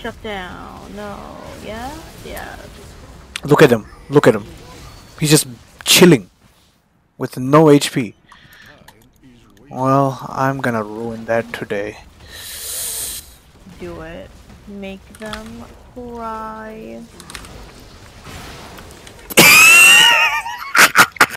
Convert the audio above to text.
Shut down. No. Yeah. Yeah. Look at him. Look at him. He's just chilling with no HP. Well, I'm gonna ruin that today. Do it. Make them cry.